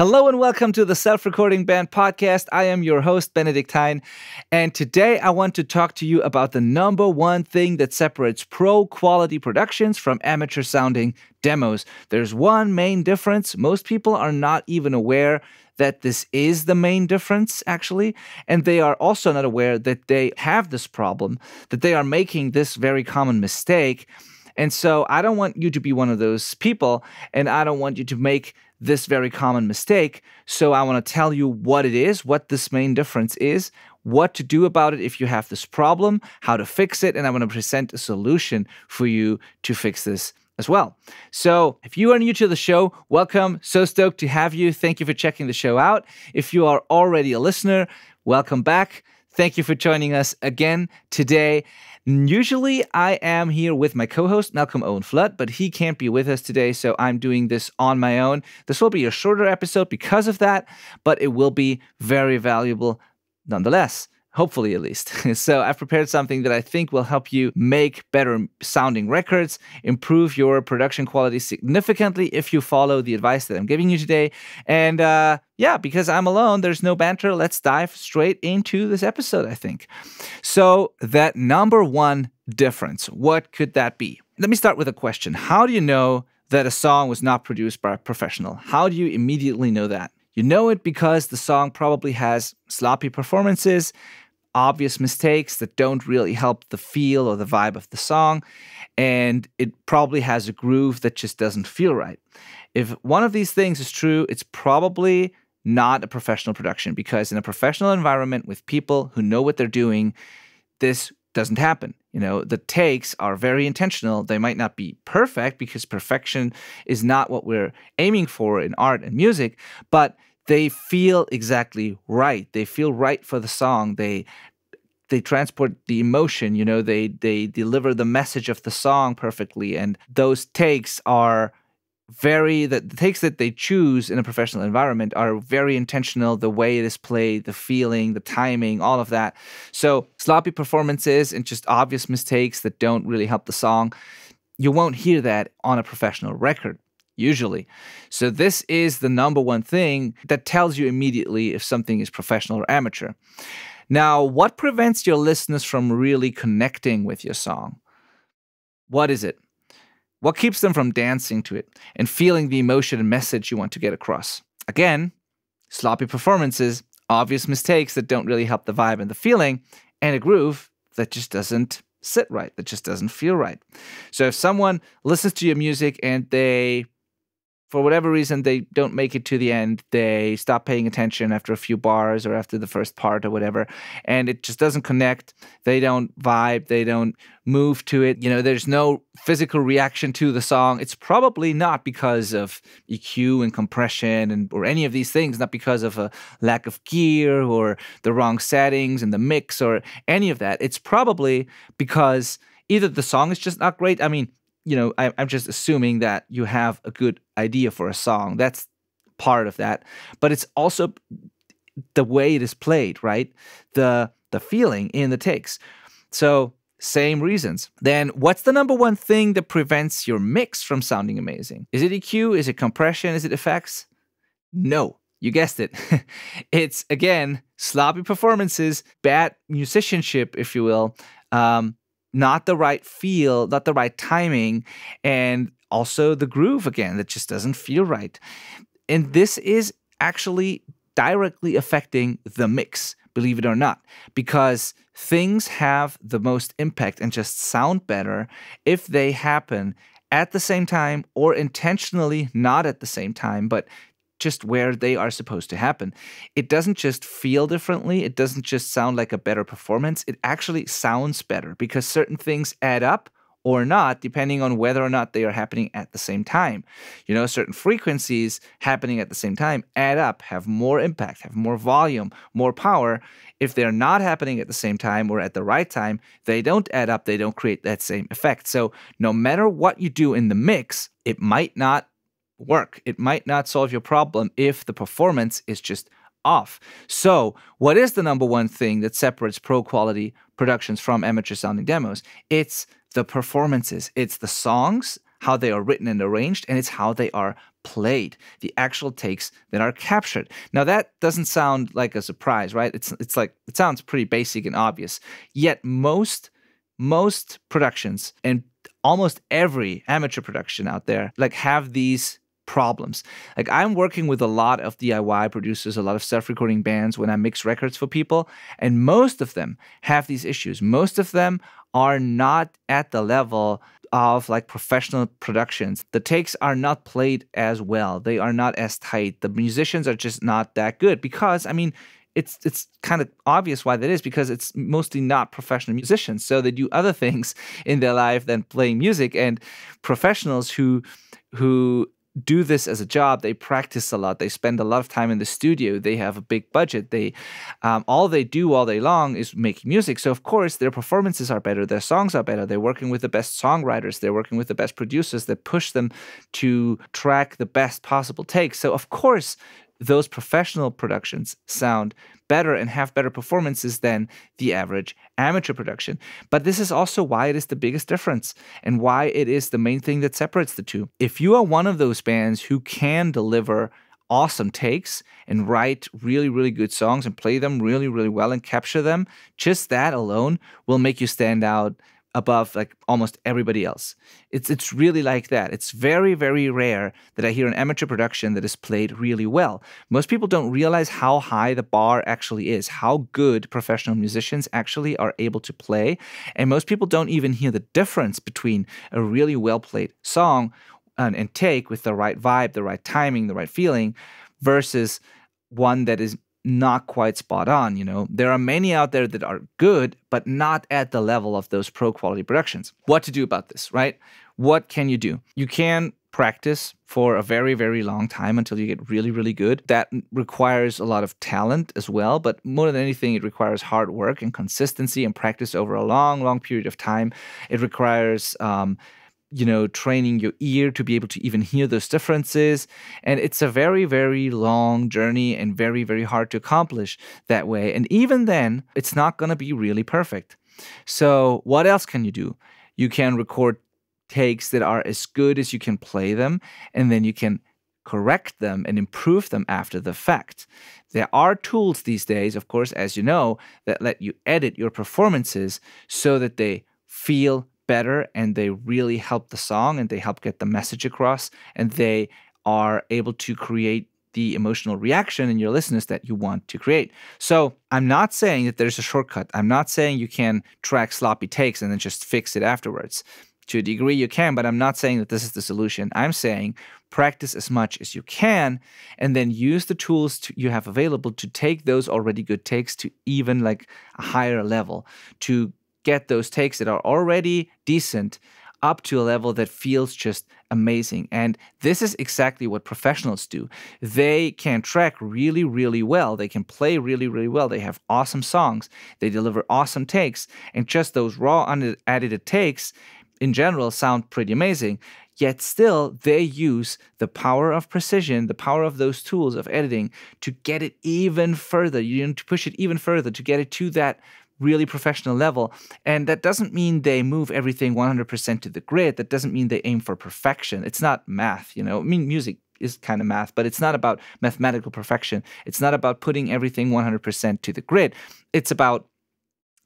Hello and welcome to the Self Recording Band podcast. I am your host, Benedikt Hain, and today I want to talk to you about the number one thing that separates pro quality productions from amateur sounding demos. There's one main difference. Most people are not even aware that this is the main difference, actually, and they are also not aware that they have this problem, that they are making this very common mistake. And so I don't want you to be one of those people, and I don't want you to make this very common mistake. So I want to tell you what it is, what this main difference is, what to do about it if you have this problem, how to fix it, and I want to present a solution for you to fix this as well. So, if you are new to the show, welcome. So stoked to have you. Thank you for checking the show out. If you are already a listener, welcome back. Thank you for joining us again today. Usually, I am here with my co host, Malcom Owen Flood, but he can't be with us today, so I'm doing this on my own. This will be a shorter episode because of that, but it will be very valuable nonetheless hopefully at least. so I've prepared something that I think will help you make better sounding records, improve your production quality significantly if you follow the advice that I'm giving you today. And uh, yeah, because I'm alone, there's no banter. Let's dive straight into this episode, I think. So that number one difference, what could that be? Let me start with a question. How do you know that a song was not produced by a professional? How do you immediately know that? You know it because the song probably has sloppy performances, obvious mistakes that don't really help the feel or the vibe of the song, and it probably has a groove that just doesn't feel right. If one of these things is true, it's probably not a professional production because in a professional environment with people who know what they're doing, this doesn't happen. You know, the takes are very intentional. They might not be perfect because perfection is not what we're aiming for in art and music, but they feel exactly right. They feel right for the song. They they transport the emotion, you know, they they deliver the message of the song perfectly and those takes are very the, the takes that they choose in a professional environment are very intentional the way it is played the feeling the timing all of that. So sloppy performances and just obvious mistakes that don't really help the song you won't hear that on a professional record usually. So this is the number one thing that tells you immediately if something is professional or amateur. Now what prevents your listeners from really connecting with your song? What is it what keeps them from dancing to it and feeling the emotion and message you want to get across? Again, sloppy performances, obvious mistakes that don't really help the vibe and the feeling, and a groove that just doesn't sit right, that just doesn't feel right. So if someone listens to your music and they for whatever reason they don't make it to the end. They stop paying attention after a few bars or after the first part or whatever and it just doesn't connect. They don't vibe. They don't move to it. You know there's no physical reaction to the song. It's probably not because of eq and compression and or any of these things not because of a lack of gear or the wrong settings and the mix or any of that. It's probably because either the song is just not great. I mean you know, I, I'm just assuming that you have a good idea for a song. That's part of that, but it's also the way it is played, right? The the feeling in the takes. So same reasons. Then what's the number one thing that prevents your mix from sounding amazing? Is it EQ? Is it compression? Is it effects? No. You guessed it. it's again sloppy performances, bad musicianship, if you will, um, not the right feel, not the right timing, and also the groove again that just doesn't feel right. And this is actually directly affecting the mix, believe it or not, because things have the most impact and just sound better if they happen at the same time or intentionally not at the same time, but just where they are supposed to happen. It doesn't just feel differently, it doesn't just sound like a better performance, it actually sounds better because certain things add up or not, depending on whether or not they are happening at the same time. You know, certain frequencies happening at the same time add up, have more impact, have more volume, more power. If they're not happening at the same time or at the right time, they don't add up, they don't create that same effect. So, no matter what you do in the mix, it might not work. It might not solve your problem if the performance is just off. So, what is the number one thing that separates pro quality productions from amateur sounding demos? It's the performances, it's the songs, how they are written and arranged, and it's how they are played, the actual takes that are captured. Now that doesn't sound like a surprise, right? It's it's like it sounds pretty basic and obvious. Yet most most productions and almost every amateur production out there like have these problems. Like I'm working with a lot of DIY producers, a lot of self-recording bands when I mix records for people, and most of them have these issues. Most of them are not at the level of like professional productions. The takes are not played as well. They are not as tight. The musicians are just not that good because I mean it's it's kind of obvious why that is because it's mostly not professional musicians. So they do other things in their life than playing music and professionals who who do this as a job. They practice a lot. They spend a lot of time in the studio. They have a big budget. They um, all they do all day long is make music. So of course their performances are better. Their songs are better. They're working with the best songwriters. They're working with the best producers that push them to track the best possible takes. So of course those professional productions sound better and have better performances than the average amateur production. But this is also why it is the biggest difference and why it is the main thing that separates the two. If you are one of those bands who can deliver awesome takes and write really, really good songs and play them really, really well and capture them, just that alone will make you stand out above like almost everybody else. It's it's really like that. It's very very rare that I hear an amateur production that is played really well. Most people don't realize how high the bar actually is, how good professional musicians actually are able to play, and most people don't even hear the difference between a really well played song and, and take with the right vibe, the right timing, the right feeling versus one that is not quite spot on. You know, there are many out there that are good, but not at the level of those pro quality productions. What to do about this, right? What can you do? You can practice for a very, very long time until you get really, really good. That requires a lot of talent as well, but more than anything, it requires hard work and consistency and practice over a long, long period of time. It requires um, you know, training your ear to be able to even hear those differences. And it's a very, very long journey and very, very hard to accomplish that way. And even then, it's not going to be really perfect. So, what else can you do? You can record takes that are as good as you can play them, and then you can correct them and improve them after the fact. There are tools these days, of course, as you know, that let you edit your performances so that they feel better and they really help the song and they help get the message across and they are able to create the emotional reaction in your listeners that you want to create. So I'm not saying that there's a shortcut. I'm not saying you can track sloppy takes and then just fix it afterwards. To a degree, you can, but I'm not saying that this is the solution. I'm saying practice as much as you can and then use the tools to, you have available to take those already good takes to even like a higher level, to get those takes that are already decent up to a level that feels just amazing. And this is exactly what professionals do. They can track really, really well. They can play really, really well. They have awesome songs. They deliver awesome takes. And just those raw, unedited takes in general sound pretty amazing. Yet still, they use the power of precision, the power of those tools of editing to get it even further. You need to push it even further to get it to that really professional level. And that doesn't mean they move everything 100% to the grid. That doesn't mean they aim for perfection. It's not math, you know. I mean, music is kind of math, but it's not about mathematical perfection. It's not about putting everything 100% to the grid. It's about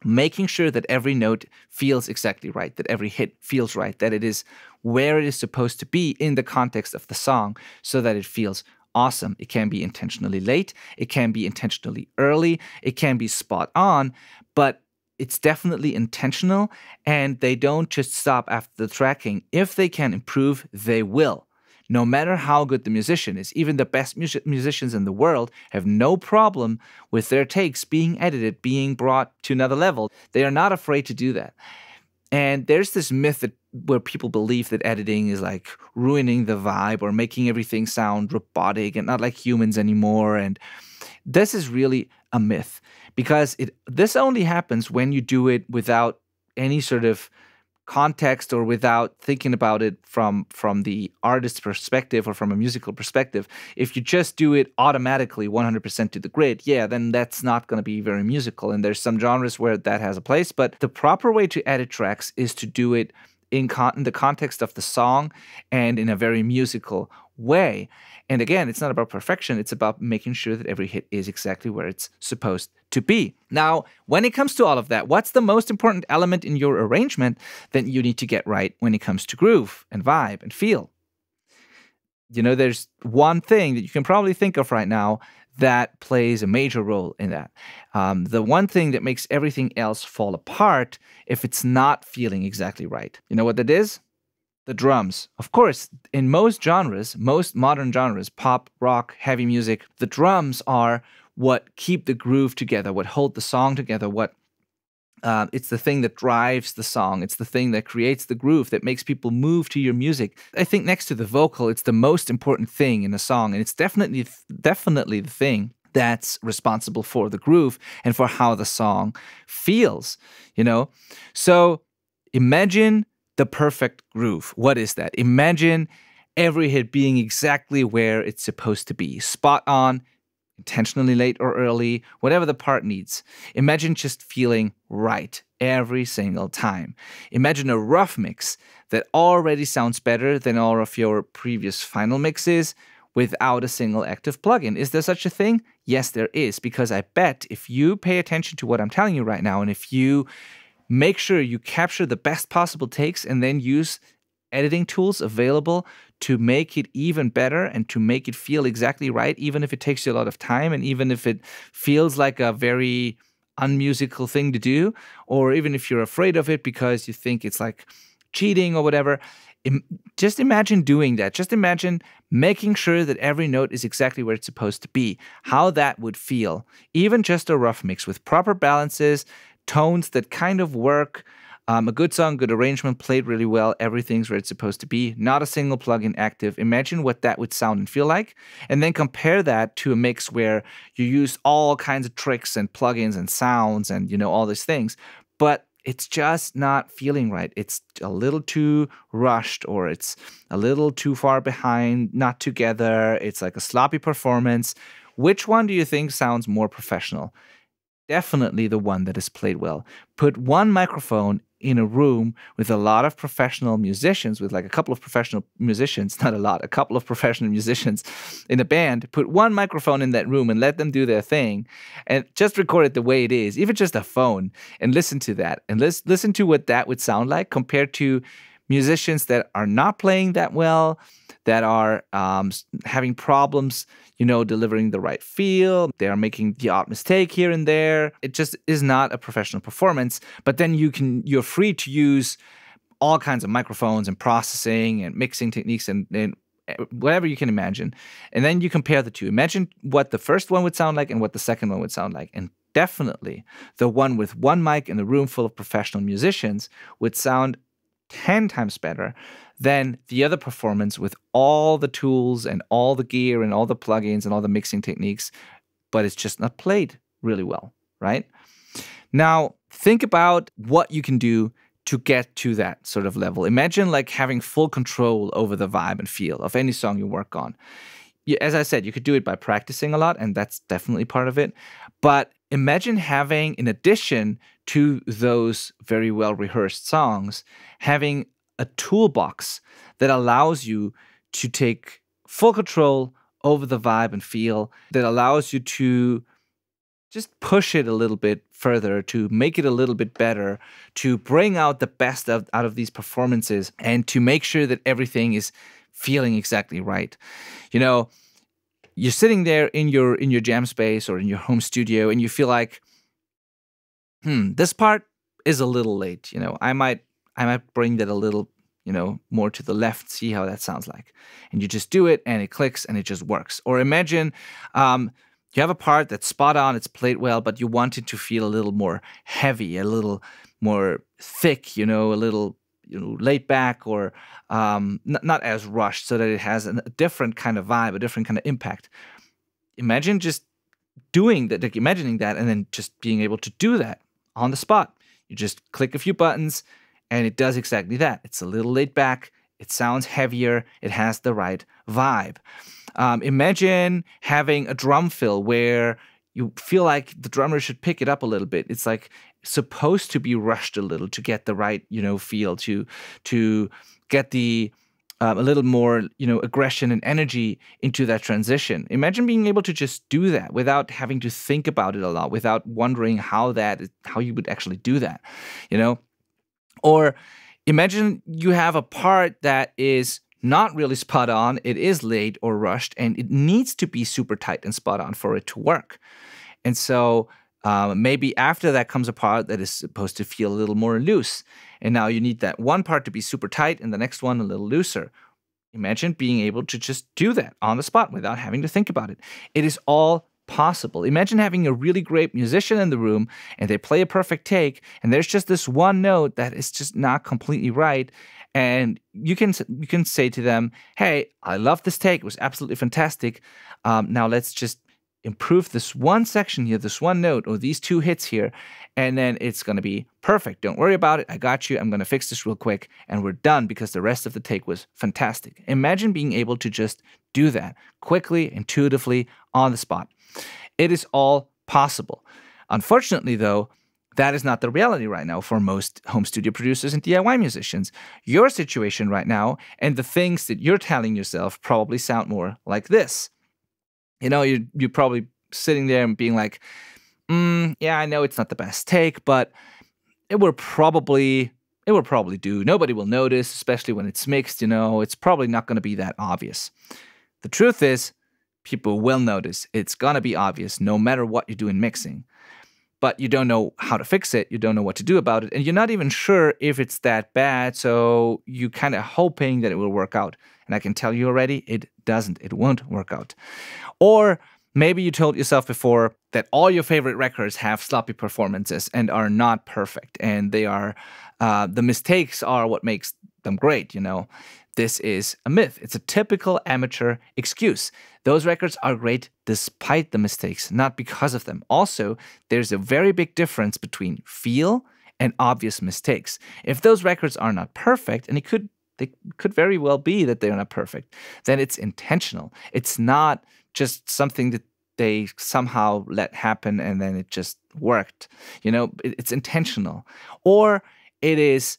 making sure that every note feels exactly right, that every hit feels right, that it is where it is supposed to be in the context of the song so that it feels awesome. It can be intentionally late, it can be intentionally early, it can be spot on, but it's definitely intentional and they don't just stop after the tracking. If they can improve, they will. No matter how good the musician is, even the best musicians in the world have no problem with their takes being edited, being brought to another level. They are not afraid to do that. And there's this myth that where people believe that editing is like ruining the vibe or making everything sound robotic and not like humans anymore. And this is really a myth because it this only happens when you do it without any sort of context or without thinking about it from from the artist's perspective or from a musical perspective if you just do it automatically 100% to the grid yeah then that's not going to be very musical and there's some genres where that has a place but the proper way to edit tracks is to do it in, con- in the context of the song and in a very musical way. And again, it's not about perfection, it's about making sure that every hit is exactly where it's supposed to be. Now, when it comes to all of that, what's the most important element in your arrangement that you need to get right when it comes to groove and vibe and feel? You know, there's one thing that you can probably think of right now that plays a major role in that. Um, the one thing that makes everything else fall apart if it's not feeling exactly right. You know what that is? the drums. Of course, in most genres, most modern genres, pop, rock, heavy music, the drums are what keep the groove together, what hold the song together, what uh, it's the thing that drives the song. It's the thing that creates the groove that makes people move to your music. I think next to the vocal, it's the most important thing in a song, and it's definitely definitely the thing that's responsible for the groove and for how the song feels. You know, so imagine the perfect groove. What is that? Imagine every hit being exactly where it's supposed to be, spot on, intentionally late or early, whatever the part needs. Imagine just feeling right every single time. Imagine a rough mix that already sounds better than all of your previous final mixes without a single active plugin. Is there such a thing? Yes, there is, because I bet if you pay attention to what I'm telling you right now and if you make sure you capture the best possible takes and then use editing tools available to make it even better and to make it feel exactly right, even if it takes you a lot of time and even if it feels like a very unmusical thing to do, or even if you're afraid of it because you think it's like cheating or whatever. Just imagine doing that. Just imagine making sure that every note is exactly where it's supposed to be, how that would feel. Even just a rough mix with proper balances, tones that kind of work. Um, a good song, good arrangement, played really well. Everything's where it's supposed to be. Not a single plugin active. Imagine what that would sound and feel like. And then compare that to a mix where you use all kinds of tricks and plugins and sounds and, you know, all these things. But it's just not feeling right. It's a little too rushed or it's a little too far behind, not together. It's like a sloppy performance. Which one do you think sounds more professional? definitely the one that is played well. Put one microphone in a room with a lot of professional musicians, with like a couple of professional musicians, not a lot, a couple of professional musicians in a band. Put one microphone in that room and let them do their thing and just record it the way it is, even just a phone, and listen to that and lis- listen to what that would sound like compared to musicians that are not playing that well, that are um, having problems, you know, delivering the right feel. They are making the odd mistake here and there. It just is not a professional performance. But then you can you're free to use all kinds of microphones and processing and mixing techniques and, and eh, whatever you can imagine. And then you compare the two. Imagine what the first one would sound like and what the second one would sound like. And definitely the one with one mic in a room full of professional musicians would sound 10 times better than the other performance with all the tools and all the gear and all the plugins and all the mixing techniques, but it's just not played really well, right? Now, think about what you can do to get to that sort of level. Imagine like having full control over the vibe and feel of any song you work on. As I said, you could do it by practicing a lot, and that's definitely part of it. But imagine having, in addition to those very well rehearsed songs, having a toolbox that allows you to take full control over the vibe and feel, that allows you to just push it a little bit further, to make it a little bit better, to bring out the best of, out of these performances, and to make sure that everything is feeling exactly right. You know, you're sitting there in your in your jam space or in your home studio, and you feel like, hmm, this part is a little late. You know, I might I might bring that a little, you know, more to the left, see how that sounds like. And you just do it and it clicks and it just works. Or imagine um, you have a part that's spot on, it's played well, but you want it to feel a little more heavy, a little more thick, you know, a little you know laid back or um, not as rushed so that it has a different kind of vibe a different kind of impact imagine just doing that like imagining that and then just being able to do that on the spot you just click a few buttons and it does exactly that. It's a little laid back, it sounds heavier, it has the right vibe. Um, imagine having a drum fill where you feel like the drummer should pick it up a little bit. It's like supposed to be rushed a little to get the right, you know, feel to to get the um, a little more, you know, aggression and energy into that transition. Imagine being able to just do that without having to think about it a lot, without wondering how that, how you would actually do that, you know? Or imagine you have a part that is not really spot on, it is late or rushed, and it needs to be super tight and spot on for it to work. And so um, maybe after that comes a part that is supposed to feel a little more loose. And now you need that one part to be super tight and the next one a little looser. Imagine being able to just do that on the spot without having to think about it. It is all possible. Imagine having a really great musician in the room and they play a perfect take and there's just this one note that is just not completely right and you can you can say to them, "Hey, I love this take. It was absolutely fantastic. Um, now let's just improve this one section here, this one note, or these two hits here, and then it's going to be perfect. Don't worry about it. I got you. I'm going to fix this real quick, and we're done because the rest of the take was fantastic. Imagine being able to just do that quickly, intuitively, on the spot. It is all possible. Unfortunately, though, that is not the reality right now for most home studio producers and DIY musicians. Your situation right now and the things that you're telling yourself probably sound more like this. You know, you you're probably sitting there and being like, mm, "Yeah, I know it's not the best take, but it will probably it will probably do. Nobody will notice, especially when it's mixed. You know, it's probably not going to be that obvious." The truth is, people will notice. It's gonna be obvious no matter what you do in mixing but you don't know how to fix it. You don't know what to do about it. And you're not even sure if it's that bad. So you're kind of hoping that it will work out. And I can tell you already, it doesn't. It won't work out. Or maybe you told yourself before that all your favorite records have sloppy performances and are not perfect. And they are, uh, the mistakes are what makes them great, you know. This is a myth. It's a typical amateur excuse. Those records are great despite the mistakes, not because of them. Also, there's a very big difference between feel and obvious mistakes. If those records are not perfect, and it could they could very well be that they're not perfect, then it's intentional. It's not just something that they somehow let happen and then it just worked. You know, it's intentional. Or it is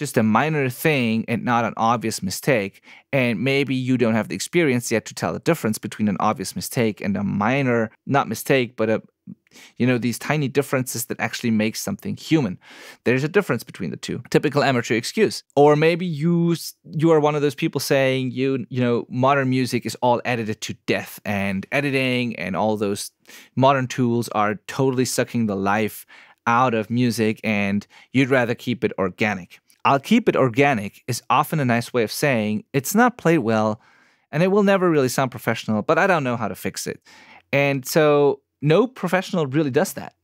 just a minor thing and not an obvious mistake. And maybe you don't have the experience yet to tell the difference between an obvious mistake and a minor, not mistake, but a you know these tiny differences that actually make something human. There's a difference between the two. Typical amateur excuse. Or maybe you you are one of those people saying you you know modern music is all edited to death and editing and all those modern tools are totally sucking the life out of music and you'd rather keep it organic I'll keep it organic is often a nice way of saying it's not played well and it will never really sound professional, but I don't know how to fix it. And so no professional really does that.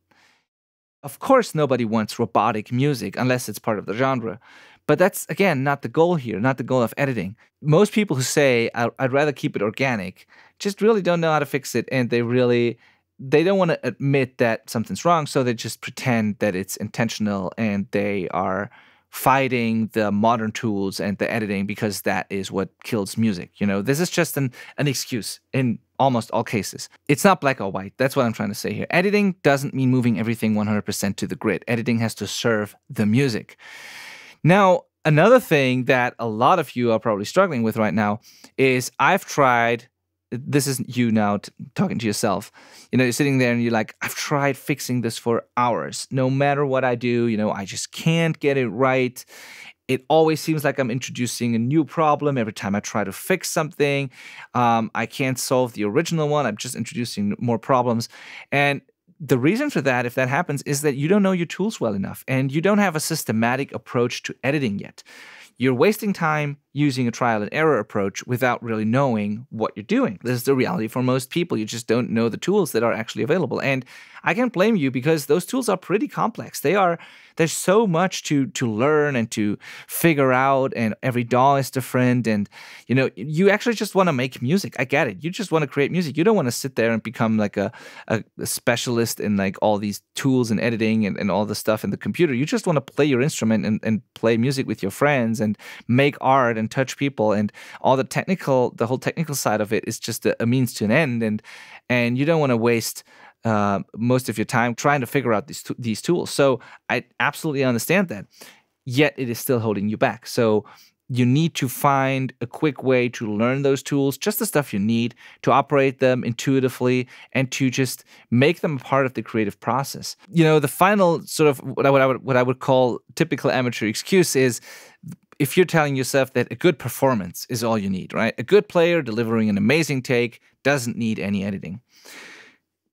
Of course, nobody wants robotic music unless it's part of the genre. But that's, again, not the goal here, not the goal of editing. Most people who say, I'd rather keep it organic, just really don't know how to fix it. And they really, they don't want to admit that something's wrong. So they just pretend that it's intentional and they are fighting the modern tools and the editing because that is what kills music. You know, this is just an, an excuse in almost all cases. It's not black or white. That's what I'm trying to say here. Editing doesn't mean moving everything 100% to the grid. Editing has to serve the music. Now, another thing that a lot of you are probably struggling with right now is I've tried this is you now t- talking to yourself. You know, you're sitting there and you're like, I've tried fixing this for hours. No matter what I do, you know, I just can't get it right. It always seems like I'm introducing a new problem every time I try to fix something. Um, I can't solve the original one. I'm just introducing more problems. And the reason for that, if that happens, is that you don't know your tools well enough and you don't have a systematic approach to editing yet. You're wasting time using a trial and error approach without really knowing what you're doing. This is the reality for most people. You just don't know the tools that are actually available. And I can't blame you because those tools are pretty complex. They are there's so much to to learn and to figure out and every DAW is different and you know you actually just want to make music. I get it. You just want to create music. You don't want to sit there and become like a, a, a specialist in like all these tools and editing and, and all the stuff in the computer. You just want to play your instrument and, and play music with your friends and make art and and touch people and all the technical the whole technical side of it is just a, a means to an end and and you don't want to waste uh, most of your time trying to figure out these these tools so i absolutely understand that yet it is still holding you back so you need to find a quick way to learn those tools, just the stuff you need to operate them intuitively and to just make them a part of the creative process. You know, the final sort of what what I would what I would call typical amateur excuse is if you're telling yourself that a good performance is all you need, right? A good player delivering an amazing take doesn't need any editing.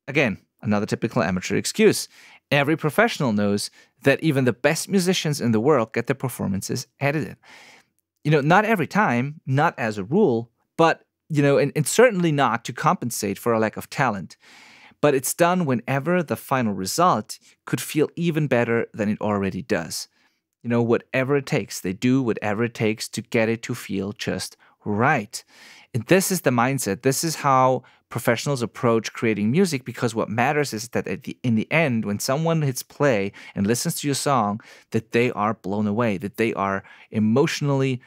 Again, another typical amateur excuse. Every professional knows that even the best musicians in the world get their performances edited you know, not every time, not as a rule, but, you know, and, and certainly not to compensate for a lack of talent. But it's done whenever the final result could feel even better than it already does. You know, whatever it takes, they do whatever it takes to get it to feel just right. And this is the mindset. This is how professionals approach creating music because what matters is that the, in the end, when someone hits play and listens to your song, that they are blown away, that they are emotionally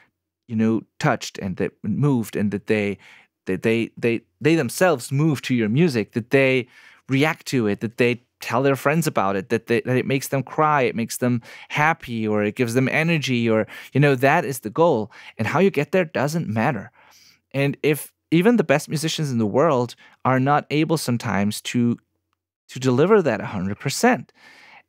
you know touched and that moved and that they that they they they themselves move to your music that they react to it that they tell their friends about it that, they, that it makes them cry it makes them happy or it gives them energy or you know that is the goal and how you get there doesn't matter and if even the best musicians in the world are not able sometimes to to deliver that 100%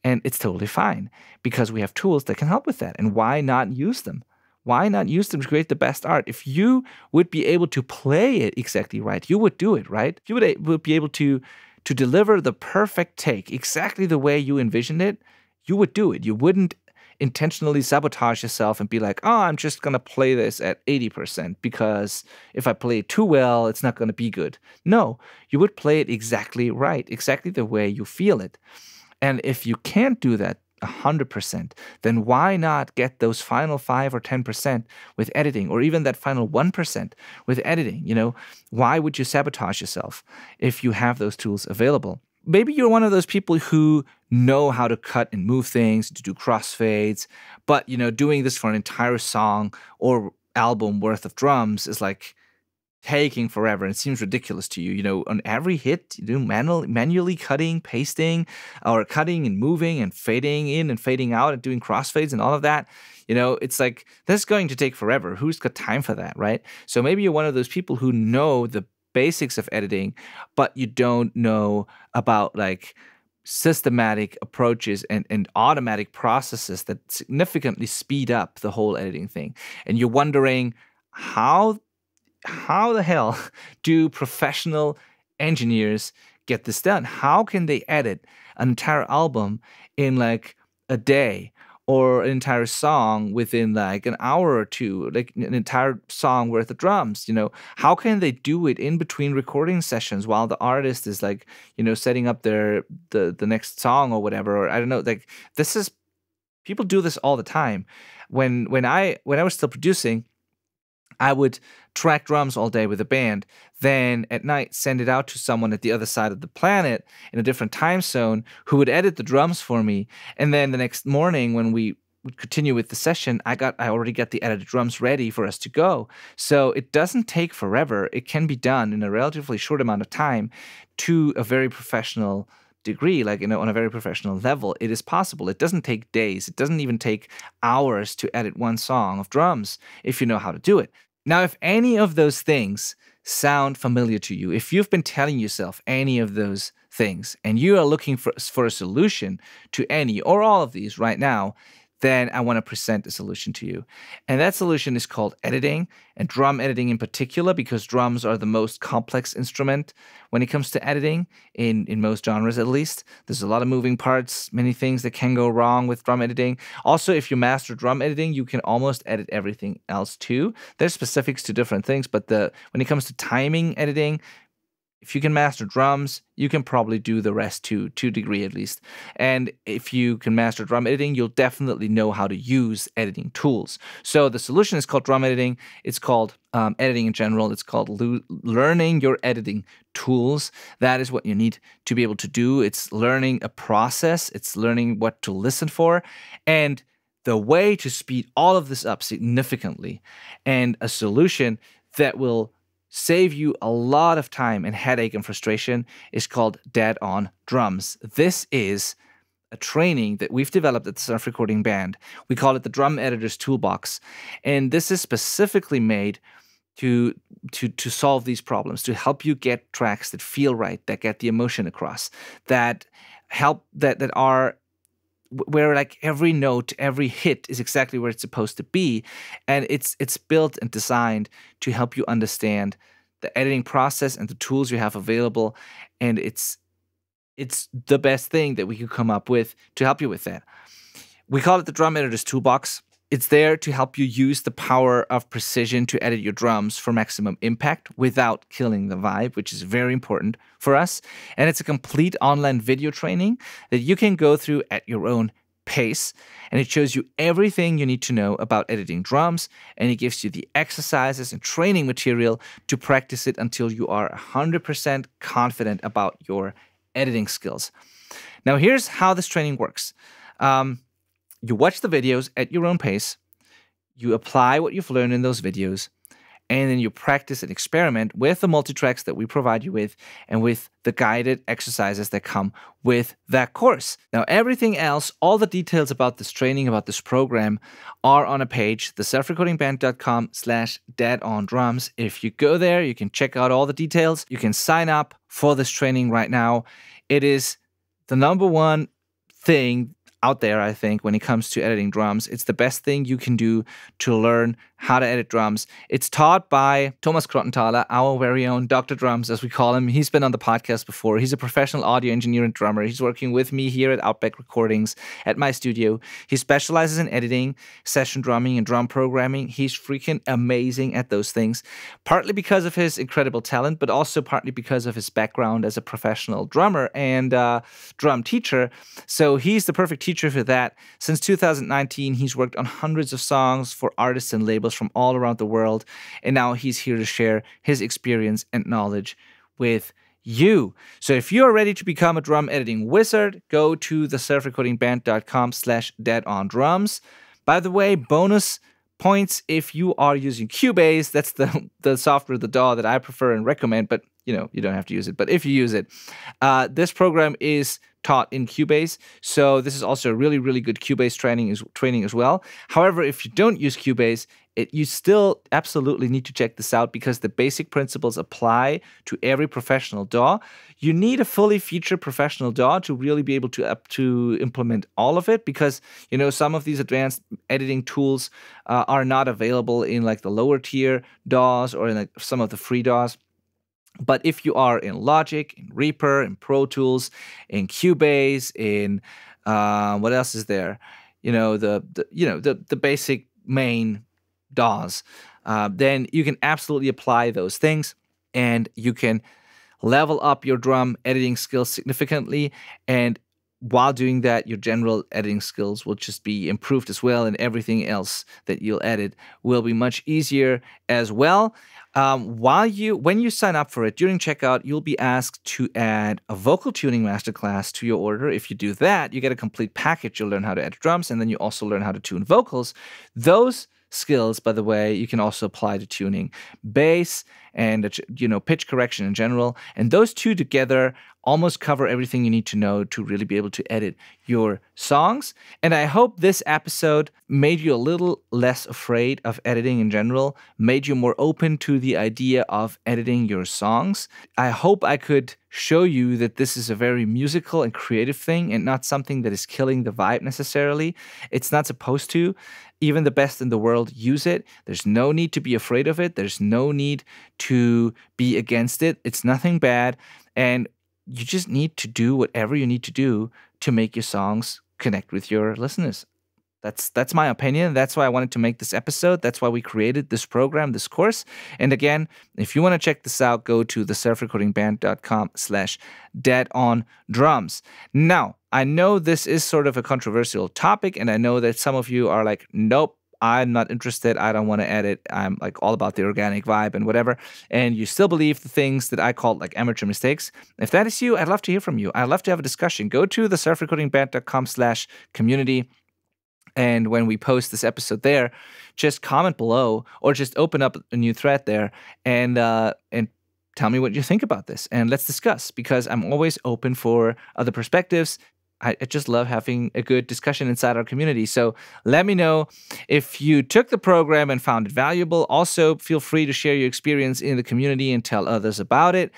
and it's totally fine because we have tools that can help with that and why not use them why not use them to create the best art? If you would be able to play it exactly right, you would do it, right? You would, would be able to to deliver the perfect take exactly the way you envisioned it, you would do it. You wouldn't intentionally sabotage yourself and be like, oh, I'm just going to play this at 80% because if I play it too well, it's not going to be good. No, you would play it exactly right, exactly the way you feel it. And if you can't do that, 100%, then why not get those final 5 or 10% with editing or even that final 1% with editing? You know, why would you sabotage yourself if you have those tools available? Maybe you're one of those people who know how to cut and move things, to do crossfades, but you know, doing this for an entire song or album worth of drums is like taking forever and it seems ridiculous to you. You know, on every hit, you do manual, manually cutting, pasting, or cutting and moving and fading in and fading out and doing crossfades and all of that. You know, it's like that's going to take forever. Who's got time for that, right? So maybe you're one of those people who know the basics of editing, but you don't know about like systematic approaches and, and automatic processes that significantly speed up the whole editing thing. And you're wondering how how the hell do professional engineers get this done? How can they edit an entire album in like a day or an entire song within like an hour or two, like an entire song worth of drums? You know, how can they do it in between recording sessions while the artist is like, you know, setting up their the the next song or whatever? Or I don't know, like this is people do this all the time. When when I when I was still producing, I would track drums all day with a band, then at night send it out to someone at the other side of the planet in a different time zone who would edit the drums for me. And then the next morning when we would continue with the session, I got I already got the edited drums ready for us to go. So it doesn't take forever. It can be done in a relatively short amount of time to a very professional degree, like you know, on a very professional level, it is possible. It doesn't take days. It doesn't even take hours to edit one song of drums if you know how to do it. Now, if any of those things sound familiar to you, if you've been telling yourself any of those things and you are looking for, for a solution to any or all of these right now, then I want to present a solution to you. And that solution is called editing and drum editing in particular, because drums are the most complex instrument when it comes to editing, in, in most genres at least. There's a lot of moving parts, many things that can go wrong with drum editing. Also, if you master drum editing, you can almost edit everything else too. There's specifics to different things, but the when it comes to timing editing, if you can master drums, you can probably do the rest to to degree at least. And if you can master drum editing, you'll definitely know how to use editing tools. So the solution is called drum editing. It's called um, editing in general. It's called learning your editing tools. That is what you need to be able to do. It's learning a process. It's learning what to listen for, and the way to speed all of this up significantly, and a solution that will save you a lot of time and headache and frustration is called Dead on Drums. This is a training that we've developed at the Self Recording Band. We call it the Drum Editor's Toolbox. And this is specifically made to to to solve these problems, to help you get tracks that feel right, that get the emotion across, that help that that are where like every note every hit is exactly where it's supposed to be and it's it's built and designed to help you understand the editing process and the tools you have available and it's it's the best thing that we could come up with to help you with that. We call it the Drum Editor's Toolbox. It's there to help you use the power of precision to edit your drums for maximum impact without killing the vibe, which is very important for us. And it's a complete online video training that you can go through at your own pace. And it shows you everything you need to know about editing drums. And it gives you the exercises and training material to practice it until you are 100% confident about your editing skills. Now, here's how this training works um, you watch the videos at your own pace, you apply what you've learned in those videos, and then you practice and experiment with the multi-tracks that we provide you with and with the guided exercises that come with that course. Now everything else, all the details about this training, about this program are on a page, the selfrecordingband.com slash dead on drums. If you go there, you can check out all the details. You can sign up for this training right now. It is the number one thing out there, I think, when it comes to editing drums. It's the best thing you can do to learn how to edit drums. It's taught by Thomas Krottenthaler, our very own Dr. Drums, as we call him. He's been on the podcast before. He's a professional audio engineer and drummer. He's working with me here at Outback Recordings at my studio. He specializes in editing, session drumming, and drum programming. He's freaking amazing at those things, partly because of his incredible talent, but also partly because of his background as a professional drummer and uh, drum teacher. So he's the perfect teacher for that. Since 2019, he's worked on hundreds of songs for artists and labels from all around the world. And now he's here to share his experience and knowledge with you. So if you are ready to become a drum editing wizard, go to the selfrecordingband.com slash dead on drums. By the way, bonus points if you are using Cubase. That's the, the software, the DAW that I prefer and recommend, but you know, you don't have to use it. But if you use it, uh, this program is taught in Cubase. So this is also a really, really good Cubase training, is, training as well. However, if you don't use Cubase, it, you still absolutely need to check this out because the basic principles apply to every professional DAW. You need a fully featured professional DAW to really be able to up to implement all of it because you know some of these advanced editing tools uh, are not available in like the lower tier DAWs or in like some of the free DAWs. But if you are in Logic, in Reaper, in Pro Tools, in Cubase, in uh, what else is there? You know the, the you know the the basic main DAWs, uh, then you can absolutely apply those things, and you can level up your drum editing skills significantly. And while doing that, your general editing skills will just be improved as well, and everything else that you'll edit will be much easier as well. Um, while you, when you sign up for it during checkout, you'll be asked to add a vocal tuning masterclass to your order. If you do that, you get a complete package. You'll learn how to edit drums, and then you also learn how to tune vocals. Those skills, by the way, you can also apply to tuning bass and uh, you know pitch correction in general. And those two together almost cover everything you need to know to really be able to edit your songs. And I hope this episode made you a little less afraid of editing in general, made you more open to the idea of editing your songs. I hope I could show you that this is a very musical and creative thing and not something that is killing the vibe necessarily. It's not supposed to. Even the best in the world use it. There's no need to be afraid of it. There's no need to be against it. It's nothing bad. And you just need to do whatever you need to do to make your songs connect with your listeners. That's that's my opinion. That's why I wanted to make this episode. That's why we created this program, this course. And again, if you want to check this out, go to the selfrecordingband.com slash dead on drums. Now, I know this is sort of a controversial topic, and I know that some of you are like, nope, I'm not interested. I don't want to edit. I'm like all about the organic vibe and whatever. And you still believe the things that I called like amateur mistakes. If that is you, I'd love to hear from you. I'd love to have a discussion. Go to the selfrecordingband.com slash community. And when we post this episode there, just comment below or just open up a new thread there and uh, and tell me what you think about this and let's discuss because I'm always open for other perspectives I, I, just love having a good discussion inside our community. So let me know if you took the program and found it valuable. Also, feel free to share your experience in the community and tell others about it.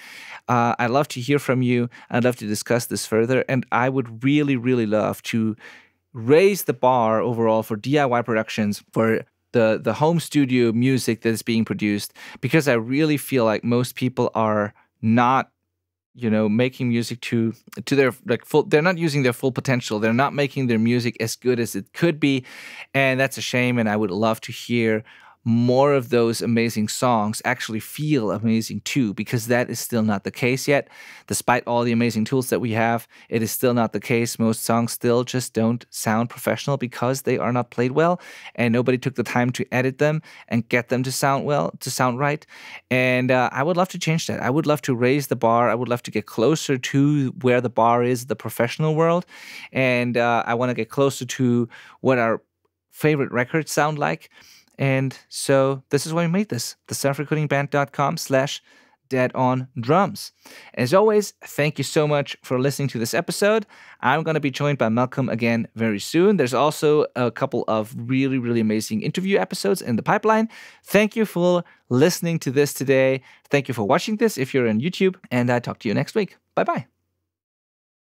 Uh, I'd love to hear from you. I'd love to discuss this further. And I would really, really love to raise the bar overall for DIY productions, for the, the home studio music that is being produced, because I really feel like most people are not you know making music to to their like full they're not using their full potential. They're not making their music as good as it could be. And that's a shame and i would love to hear more of those amazing songs actually feel amazing too, because that is still not the case yet. Despite all the amazing tools that we have, it is still not the case. Most songs still just don't sound professional because they are not played well, and nobody took the time to edit them and get them to sound well, to sound right. And uh, I would love to change that. I would love to raise the bar. I would love to get closer to where the bar is, the professional world. And uh, I want to get closer to what our favorite records sound like. And so this is why we made this, the selfrecordingband.com slash dead on drums. As always, thank you so much for listening to this episode. I'm going to be joined by Malcom again very soon. There's also a couple of really, really amazing interview episodes in the pipeline. Thank you for listening to this today. Thank you for watching this if you're on YouTube, and I talk to you next week. Bye bye.